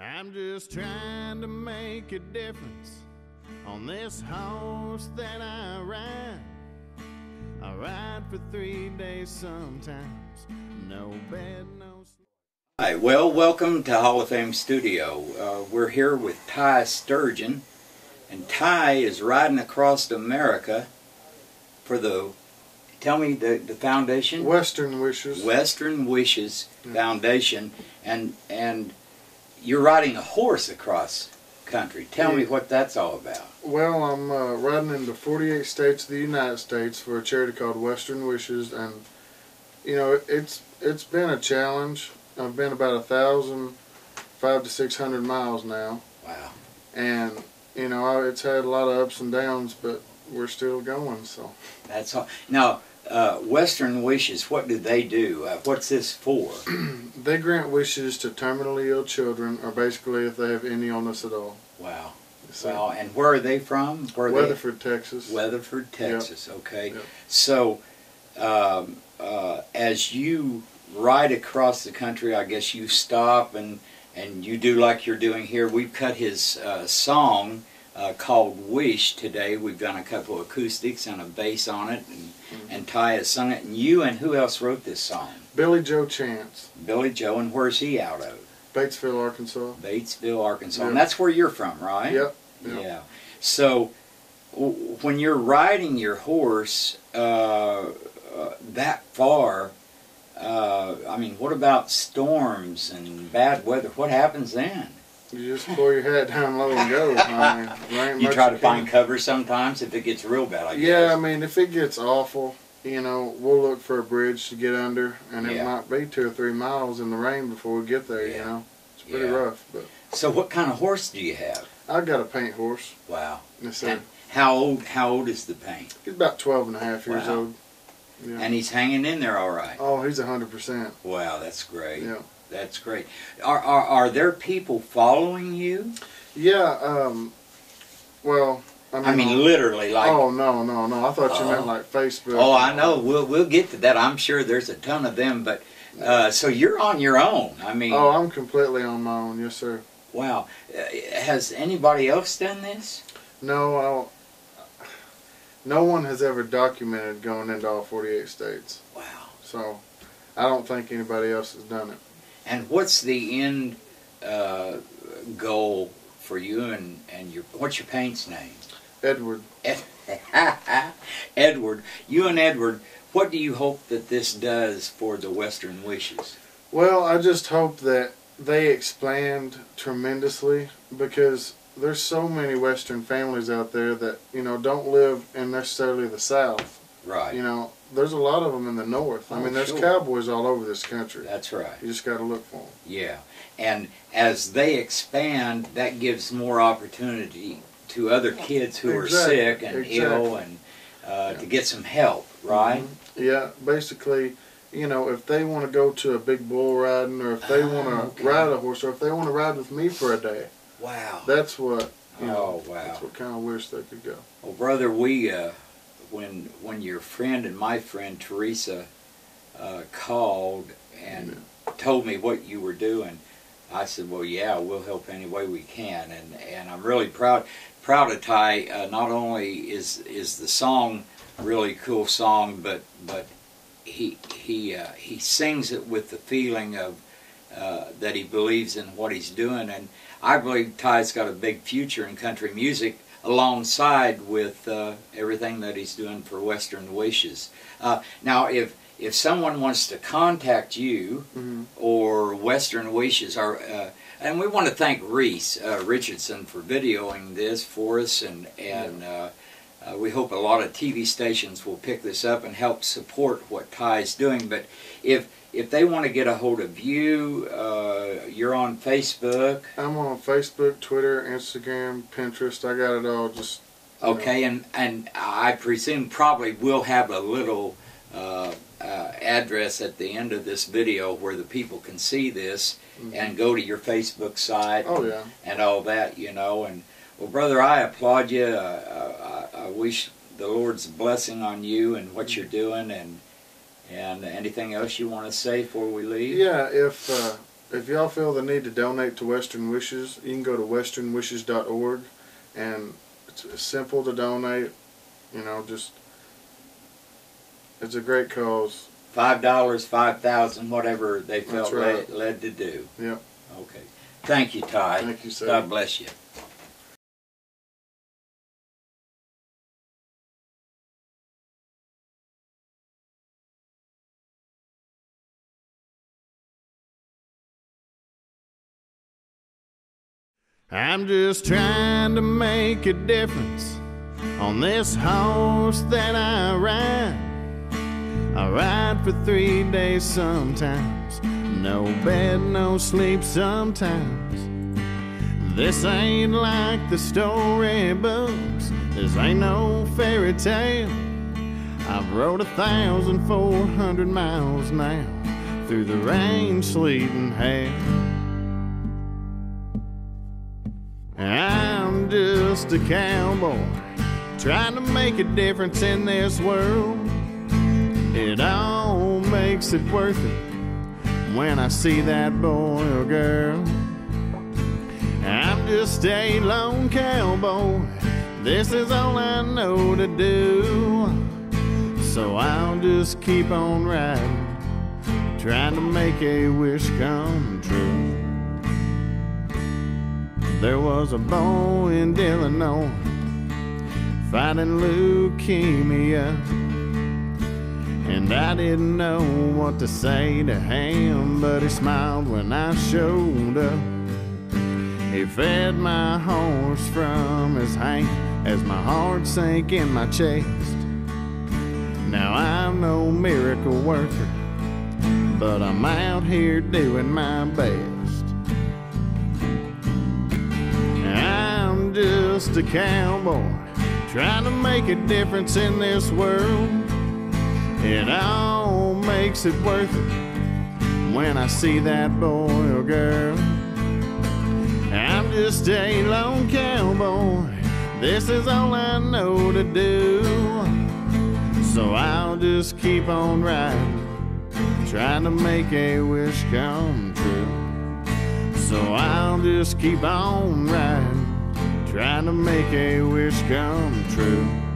I'm just trying to make a difference on this horse that I ride. I ride for three days sometimes, no bed, no sleep. Hi, well, welcome to Hall of Fame Studio. Uh, we're here with Tye Sturgeon, and Tye is riding across America for the, tell me the, the foundation? Western Wishes. Western Wishes Foundation, and and you're riding a horse across country. Tell me what that's all about. Well, I'm uh, riding into 48 states of the United States for a charity called Western Wishes, and you know it's it's been a challenge. I've been about a thousand, five to six hundred miles now, Wow. and you know it's had a lot of ups and downs, but we're still going. So That's all. Now, uh, Western Wishes, what do they do? Uh, what's this for? they grant wishes to terminally ill children, or basically if they have any illness at all. Wow. So, Wow. And where are they from? Where are they? Weatherford, Texas. Weatherford, Texas. Okay. Yep. So, um, uh, as you ride across the country, I guess you stop and and you do like you're doing here. We've cut his uh, song uh, called "Wish" today. We've done a couple of acoustics and a bass on it, and, Mm-hmm. and Tye has sung it. And you and who else wrote this song? Billy Joe Chance, Billy Joe. And where's he out of? Batesville, Arkansas. Batesville, Arkansas. And that's where you're from, right? Yep. Yep. Yeah. So when you're riding your horse uh, uh, that far, uh, I mean, what about storms and bad weather? What happens then? You just pull your hat down low and go. I mean, You try to can- find cover sometimes if it gets real bad. I Yeah, I mean, if it gets awful, you know, we'll look for a bridge to get under, and it might be two or three miles in the rain before we get there. Yeah. You know, it's pretty Yeah. rough. But So what kind of horse do you have? I've got a paint horse. Wow. And how old? How old is the paint? he's about 12 and a half years Wow. old. Yeah. And he's hanging in there all right. oh, he's a hundred percent. Wow, that's great. Yeah. That's great. Are, are are there people following you? Yeah. Um. Well, I mean, I mean, literally, like oh no, no, no! I thought you Oh. meant like Facebook. Oh, I know. We'll we'll get to that. I'm sure there's a ton of them, but uh, so you're on your own. I mean, Oh, I'm completely on my own. Yes, sir. wow. Uh, has anybody else done this? No, I don't. No one has ever documented going into all 48 states. Wow. So, I don't think anybody else has done it. And what's the end uh, goal for you and and your what's your paint's name? Edward, Edward. You and Edward. What do you hope that this does for the Western Wishes? well, I just hope that they expand tremendously because there's so many Western families out there that, you know, don't live in necessarily the South. Right. You know, there's a lot of them in the North. I Oh, mean, there's sure. cowboys all over this country. That's right. You just got to look for them. Yeah, and as they expand, that gives more opportunity to other kids who are sick and ill and uh, to get some help, right? Mhm. Yeah, basically, you know, if they want to go to a big bull riding, or if they Ah, want to okay. ride a horse, or if they want to ride with me for a day, Wow. that's what you know. Oh, wow. That's what kind of wish they could go. Well, brother, we uh, when when your friend and my friend Teresa uh, called and told me what you were doing, I said, "Well, yeah, we'll help any way we can," and and I'm really proud proud of Tye. Uh, not only is is the song a really cool song, but but he he uh, he sings it with the feeling of uh, that he believes in what he's doing, and I believe Tye's got a big future in country music alongside with uh, everything that he's doing for Western Wishes. Uh, now, if if someone wants to contact you hmm or Western Wishes, or uh, and we want to thank Reese uh, Richardson for videoing this for us, and and uh, uh, we hope a lot of TV stations will pick this up and help support what Tye's doing. But if if they want to get a hold of you, uh, you're on Facebook. I'm on Facebook, Twitter, Instagram, Pinterest. I got it all. Just you know. Okay, and and I presume probably we'll have a little uh, uh, address at the end of this video where the people can see this Mhm. and go to your Facebook site Oh and, yeah. and all that, you know. And well, brother, I applaud you. Uh, I wish the Lord's blessing on you and what you're doing. And and anything else you want to say before we leave? Yeah. If uh, if y'all feel the need to donate to Western Wishes, you can go to westernwishes.org, and it's simple to donate. You know, just it's a great cause. Five dollars, five thousand, whatever they felt right. led, led to do. Yep. Okay. Thank you, Tye. Thank you, sir. God bless you. I'm just trying to make a difference on this horse that I ride. I ride for three days sometimes, no bed, no sleep sometimes. This ain't like the storybooks, this ain't no fairy tale. I've rode a thousand four hundred miles now through the rain, sleet, and hail. I'm just a cowboy trying to make a difference in this world. It all makes it worth it when I see that boy or girl. I'm just a lone cowboy. This is all I know to do. So I'll just keep on riding, trying to make a wish come true. There was a boy in Illinois fighting leukemia. And I didn't know what to say to him, but he smiled when I showed up. He fed my horse from his hand as my heart sank in my chest. Now I'm no miracle worker, but I'm out here doing my best. Just a cowboy trying to make a difference in this world. It all makes it worth it when I see that boy or girl. I'm just a lone cowboy. This is all I know to do. So I'll just keep on riding, trying to make a wish come true. So I'll just keep on riding, trying to make a wish come true.